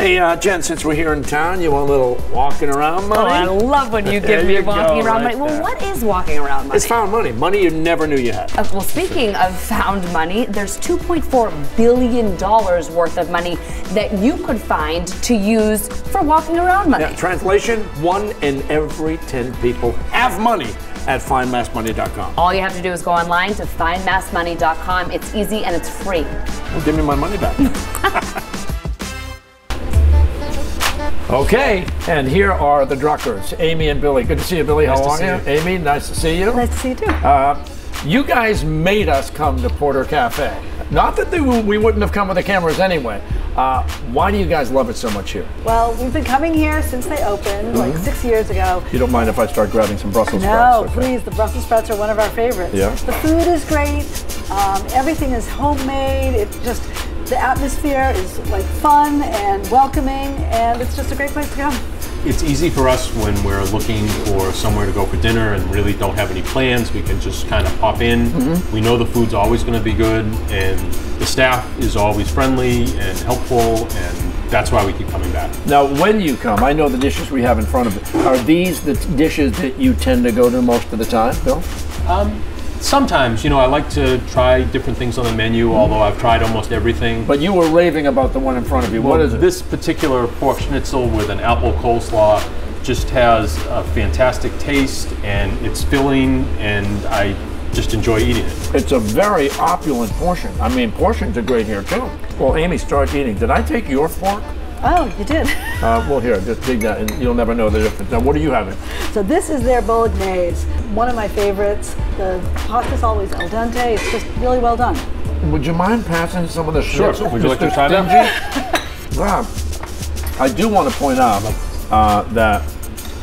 Hey, uh, Jen, since we're here in town, you want a little walking around money? Oh, I love when you give me you walking around right money. Well, there. what is walking around money? It's found money. Money you never knew you had. Uh, well, speaking of found money, there's $2.4 billion worth of money that you could find to use for walking around money. Translation, one in every 10 people have money at findmassmoney.com. All you have to do is go online to findmassmoney.com. It's easy and it's free. Well, give me my money back. okay, and here are the Druckers, Amy and Billy. Good to see you, Billy. How Nice to are you? you. Amy, nice to see you. Let's see you too. Uh, you guys made us come to Porter Cafe. Not that they, we wouldn't have come with the cameras anyway. Uh, why do you guys love it so much here? well, we've been coming here since they opened, like six years ago. You don't mind if I start grabbing some Brussels No, sprouts? okay? please. The Brussels sprouts are one of our favorites. Yeah. The food is great. Um, everything is homemade. It just the atmosphere is like fun and welcoming, and it's just a great place to come. It's easy for us when we're looking for somewhere to go for dinner and really don't have any plans. We can just kind of pop in. Mm-hmm. We know the food's always going to be good, and the staff is always friendly and helpful, and that's why we keep coming back. Now, when you come, I know the dishes we have in front of you. Are these the t- dishes that you tend to go to most of the time, Bill? Sometimes, you know, I like to try different things on the menu, although I've tried almost everything. But you were raving about the one in front of you. what Well, is it? This particular pork schnitzel with an apple coleslaw just has a fantastic taste, and it's filling, and I just enjoy eating it. It's a very opulent portion. I mean, portions are great here too. Well, Amy, start eating. Did I take your fork? Oh, you did. Uh, well, here, just dig that, and you'll never know the difference. Now, what are you having? So this is their bolognese, one of my favorites. The pasta's always al dente. It's just really well done. Would you mind passing some of the Sure. schnitzel? Would you like to Mr. try that? Stingy? Rob, I do want to point out uh, that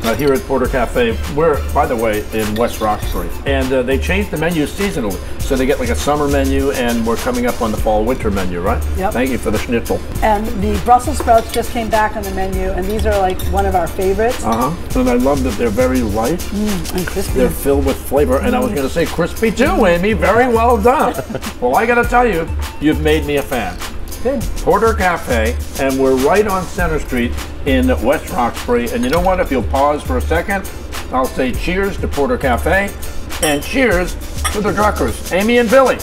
uh, here at Porter Cafe, we're, by the way, in West Roxbury, and uh, they changed the menu seasonally. So they get like a summer menu, and we're coming up on the fall-winter menu, right? Yep. Thank you for the schnitzel. And the Brussels sprouts just came back on the menu, and these are like one of our favorites. Uh huh. And I love that they're very light. And crispy. They're filled with flavor, and I was going to say crispy too, Amy. Very well done. well, I got to tell you, you've made me a fan. Porter Cafe, and we're right on Center Street in West Roxbury. And you know what? If you'll pause for a second, I'll say cheers to Porter Cafe and cheers to the Druckers, Amy and Billy.